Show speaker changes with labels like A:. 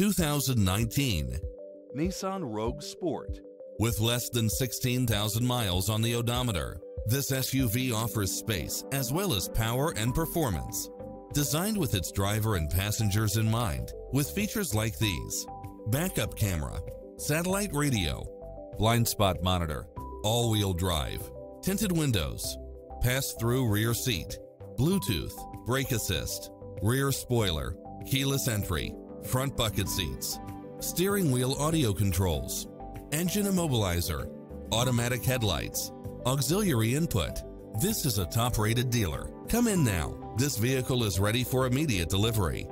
A: 2019
B: Nissan Rogue Sport.
A: With less than 16,000 miles on the odometer, this SUV offers space as well as power and performance. Designed with its driver and passengers in mind, with features like these backup camera, satellite radio, blind spot monitor, all wheel drive, tinted windows, pass through rear seat, Bluetooth, brake assist, rear spoiler, keyless entry, front bucket seats, steering wheel audio controls, engine immobilizer, automatic headlights, auxiliary input. This is a top rated dealer. Come in now. This vehicle is ready for immediate delivery.